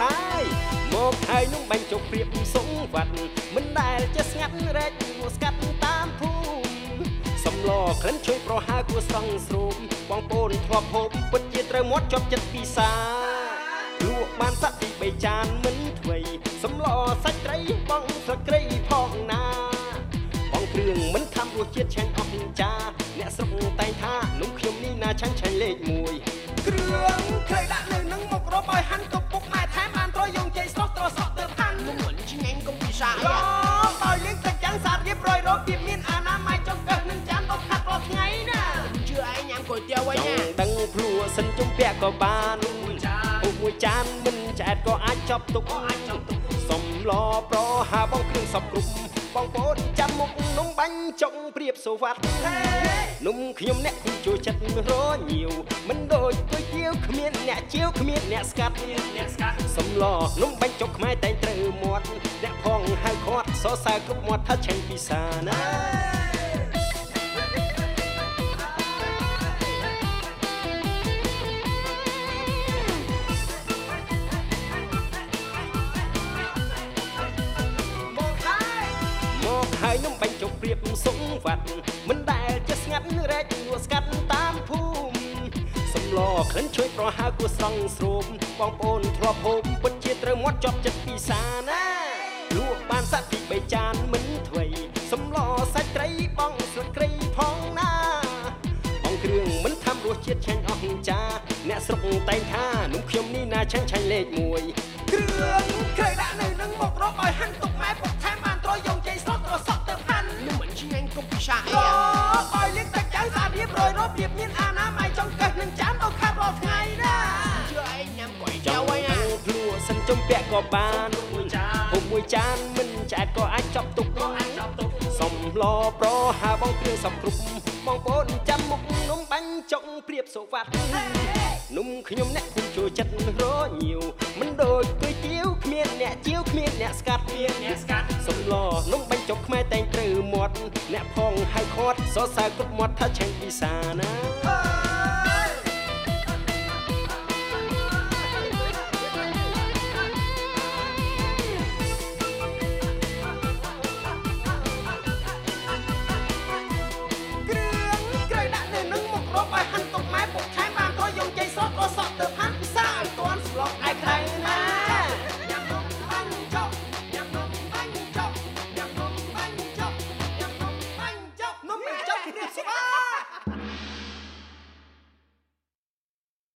មកហើយមកហើយនំបាញ់ចុកព្រៀបសងវត្តមិនដែលចេះស្ងាត់រែកមកស្កាត់តាមភូមិសំឡក្លិនជួយប្រហើគួស្រង់ស្រូបបងប្អូនធ្លាប់ហូបពិតជាត្រូវមាត់ជាប់ចិត្តពិសាលក់បានសាក់ពី3ចានមិនថ្មីសំឡសាច់ត្រីបងស្លឹកគ្រៃផងណាបងគ្រឿងមិនខំរសជាតិឆ្ងាញ់អស់ចា អ្នកស្រុកតែងថានំខ្ញុំនេះណាឆាញ់ឆាញ់លេខ1គ្រឿងគ្រាដាក់នៅនឹងមករបឲ្យហាន់ទុ ក៏បានពុកមួយចានមិនចែកក៏អាចចប់ទុកអាចចប់ទុកសំឡប្រហាបងគ្រឿងសពគ្រប់បងប្អូនចាំមុខនំបាញ់ចុងព្រៀបសុវត្ថិនំខ្ញុំអ្នកគូចូលចិត្តរញៀវមិនដូចគុយទាវគ្មានអ្នកជាវគ្មានអ្នកស្កាត់អ្នកស្កាត់សំឡនំបាញ់ចុកខ្មែរតែងត្រូវមាត់អ្នកផងហៅខាត់សរសើរគ្រប់មាត់ថាឆេញពិសាណា ហើយនំបាញ់ចុកព្រៀបសងវត្តមិនដែលចេះស្ងាត់រែកលក់ស្កាត់តាមភូមិសំឡក្លិនជួយប្រហើគួស្រង់ស្រូបបងប្អូនធ្លាប់ហូបពិតជាត្រូវមាត់ជាប់ចិត្តពិសាណាលក់បានសាក់ពី3ចានមិនថ្មីសំឡសាច់ត្រីបងស្លឹកគ្រៃផងណាបងគ្រឿងមិនខំរសជាតិឆ្ងាញ់អស់ចាអ្នកស្រុកតែងថានំខ្ញុំនេះណាឆាញ់ឆាញ់លេខ1គ្រឿងក្រៃដាក់ ភាពមានអនាម័យចង់កេះនឹងចាំអូខាប់រាល់ថ្ងៃណាជឿឯងញ៉ាំអុយចៅឯណាព្រោះសិនចំពាក់ក៏បានមួយចានហូបមួយចានមិនឆ្អែតក៏អាចចប់ទុកក៏អាចចប់ទុកសំឡប្រហាបងគ្រឿងសពគ្រប់បងប្អូនចាំមុខនំបាញ់ចុកព្រៀបសុវត្ថិនំខ្ញុំអ្នកខ្ញុំចូលចិត្តរញៀវមិនដូចគុយទាវគ្មានអ្នកជាវគ្មានអ្នកស្កាត់គ្មានអ្នកស្កាត់សំឡនំបាញ់ចុកខ្មែរតែ ប់អ្នកផងហៅគាត់សរសើរគ្រប់មាត់ថាឆាញ់ពិសាណាសក់ក៏សក់ទៅហាត់ពិសាអត់ទាន់ស្លុកឯខ្លាំងណា